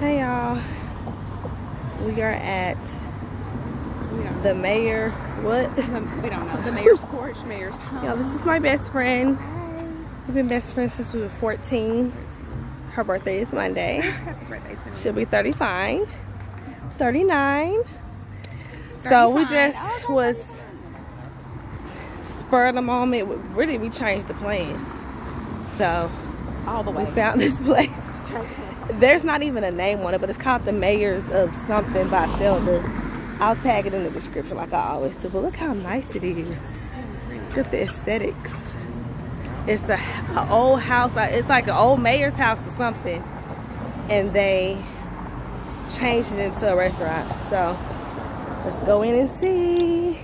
Hey y'all. We are at the mayor. What? we don't know. The mayor's porch, mayor's home. Y'all, this is my best friend. We've been best friends since we were 14. Her birthday is Monday. Happy birthday. She'll be 35. 39. So we just Oh, was spur of the moment. Really, we changed the plans. So All the way. we found this place. There's not even a name on it, but it's called the Mayors of something by Selda. I'll tag it in the description like I always do. But look how nice it is. Look at the aesthetics. It's a, a old house. It's like an old mayor's house or something. And they changed it into a restaurant. So let's go in and see.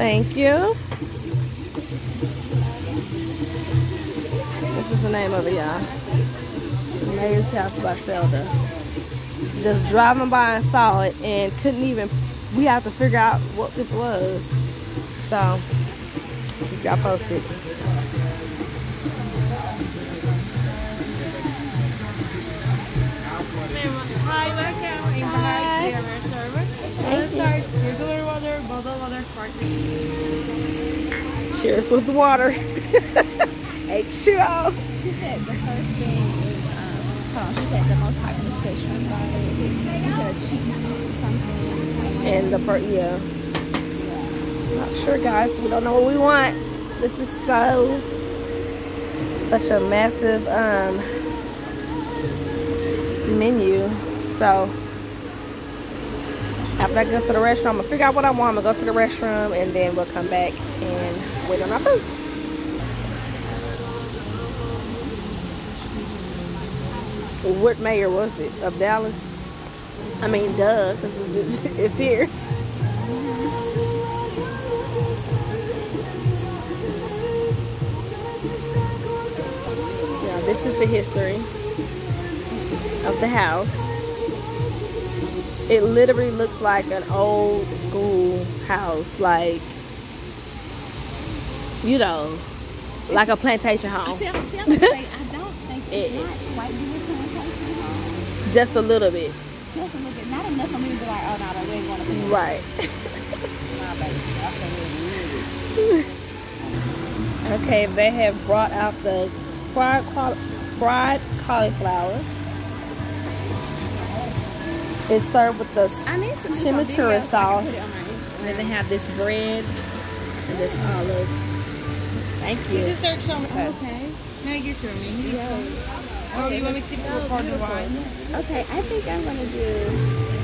Thank you. This is the name of it, y'all. Mayor's House by Selda. Just driving by and saw it and couldn't even, we have to figure out what this was. So, y'all posted. Bottled water, sparkling. Cheers with the water. H2O. She said the first thing is, um, hold on, she said the most popular fish on She cheese something. And the first, yeah. Not sure, guys. We don't know what we want. This is so, such a massive um, menu. So, after I go to the restaurant, I'm gonna figure out what I want. I'm gonna go to the restroom and then we'll come back and wait on our food. What mayor was it? Of Dallas? I mean, duh, because it's, it's here. Yeah, this is the history of the house. It literally looks like an old school house, like, you know, like a plantation home. See, see, I don't think it's It- not quite the plantation home. Just a little bit. Just a little bit, not enough for me to be like, oh no, no, we ain't gonna be Right. Nah, baby, I said it. Okay, they have brought out the fried, fried cauliflower. It's served with the I need to do some chimichurri videos so sauce. can put it on my Instagram. And then they have this bread and this olive. Thank you. This is Turkish on Okay. Okay. Can I get your menu? Oh, you want me to record the wine? Okay, I think I'm gonna do